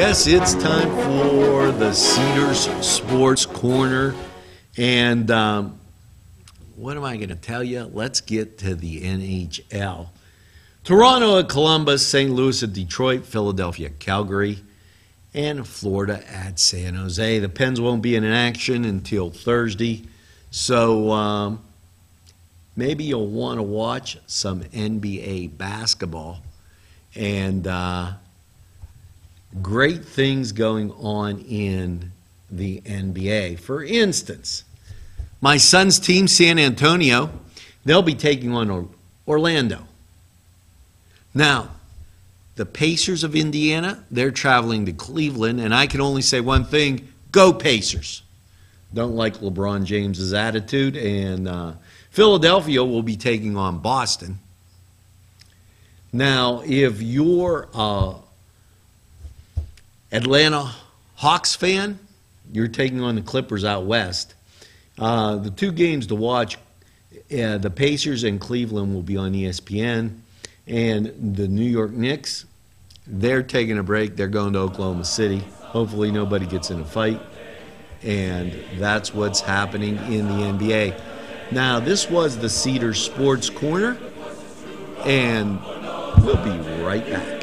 Yes, it's time for the Cedars Sports Corner. And um, what am I going to tell you? Let's get to the NHL. Toronto at Columbus, St. Louis at Detroit, Philadelphia, Calgary, and Florida at San Jose. The Pens won't be in action until Thursday, so um, maybe you'll want to watch some NBA basketball. And uh, great things going on in the NBA. For instance, my son's team, San Antonio, they'll be taking on Orlando. Now, the Pacers of Indiana, they're traveling to Cleveland, and I can only say one thing go Pacers. Don't like LeBron James's attitude, and uh, Philadelphia will be taking on Boston. Now, if you're a Atlanta Hawks fan, you're taking on the Clippers out west. Uh, the two games to watch, uh, the Pacers and Cleveland will be on ESPN. And the New York Knicks, they're taking a break. They're going to Oklahoma City. Hopefully, nobody gets in a fight. And that's what's happening in the NBA. Now, this was the Cedar Sports Corner, and we'll be right back.